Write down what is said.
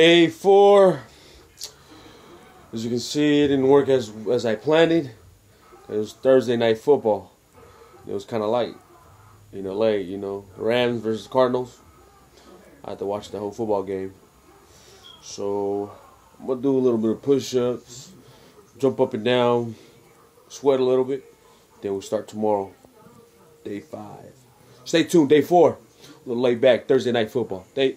Day four. As you can see, it didn't work as as I planned it. Was Thursday night football. It was kind of light, you know, late. You know, Rams versus Cardinals. I had to watch the whole football game. So I'm gonna do a little bit of push-ups, jump up and down, sweat a little bit. Then we'll start tomorrow, day five. Stay tuned, day four. A little laid back Thursday night football. Day.